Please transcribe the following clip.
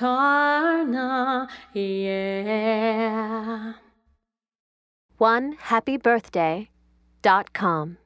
Tarna, yeah. One happy birthday dot com.